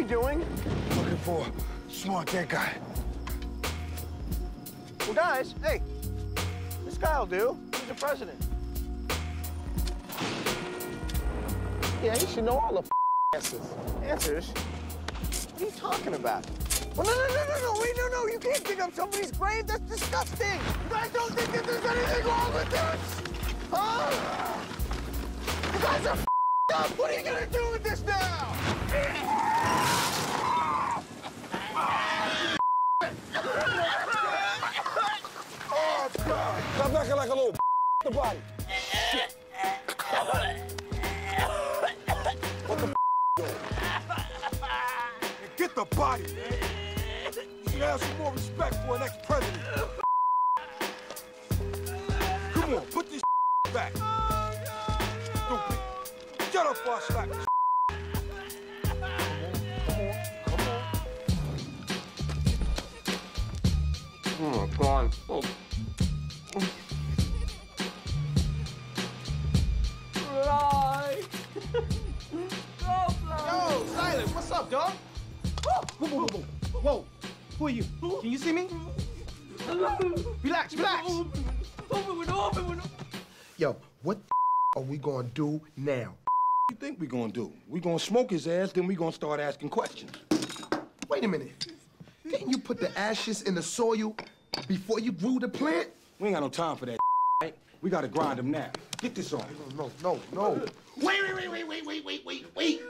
we doing? Looking for smart dead guy. Well, guys, hey, this guy'll do. He's the president. Yeah, he should know all the answers. Answers? What are you talking about? Well, no, no, no, no, no, wait, no, no, you can't dig up somebody's grave. That's disgusting. You guys don't think that there's anything wrong with this? Huh? You guys are up. What are you gonna do with this now? Oh, God. Stop acting like a little the body. What the doing? Get the body. You should have some more respect for an ex-president. Come on, put this back. Stupid. Get up or I slap you. Come on, come on. Oh, God. Oh. Fly! Go, fly! Yo, Silas, what's up, dog? Whoa, whoa, whoa, whoa. Whoa, who are you? Can you see me? Relax, relax. Yo, what the are we gonna do now? What you think we gonna do? We gonna smoke his ass, then we gonna start asking questions. Wait a minute. Didn't you put the ashes in the soil before you grew the plant? We ain't got no time for that, right? We gotta grind him now. Get this on. No, no, no. Wait, wait, wait, wait, wait, wait, wait, wait, wait.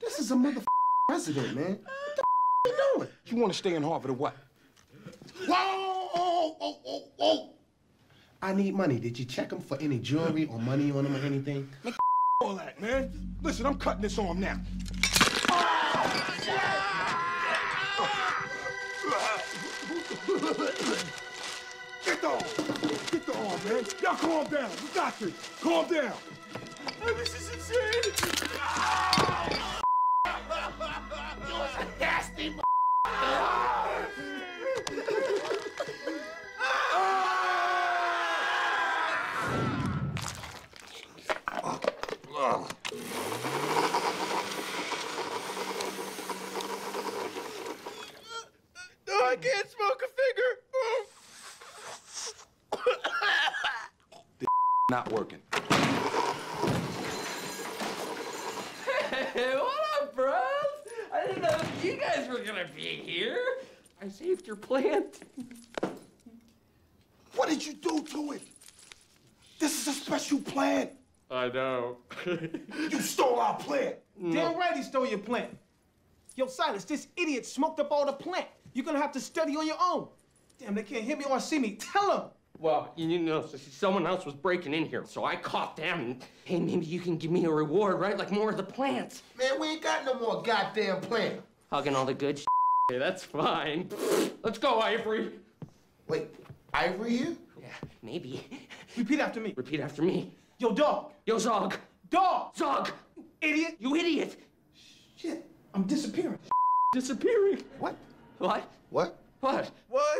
This is a mother president, man. What the you doing? You wanna stay in Harvard or what? Whoa, whoa, whoa, whoa, whoa. I need money. Did you check him for any jewelry or money on him or anything? All that, man. Listen, I'm cutting this on now. Get the arm. Get the arm, man. Y'all calm down. We got this. Calm down. This is insane! No, I can't smoke a finger. Not working. Hey, what up, bros? I didn't know you guys were gonna be here. I saved your plant. What did you do to it? This is a special plant. I know. You stole our plant. Mm. Damn right he stole your plant. Yo, Silas, this idiot smoked up all the plant. You're gonna have to study on your own. Damn, they can't hear me or see me. Tell them. well, you know, someone else was breaking in here, so I caught them. And, hey, maybe you can give me a reward, right? Like more of the plants. Man, we ain't got no more goddamn plant. Hugging all the good sh- Hey, that's fine. Let's go, Ivory. Wait, Ivory here? Yeah, maybe. Repeat after me. Repeat after me. Yo, dog. Yo, Zog. Dog. Zog! Idiot. You idiot! Shit, I'm disappearing. Disappearing. What? What? What? What? What?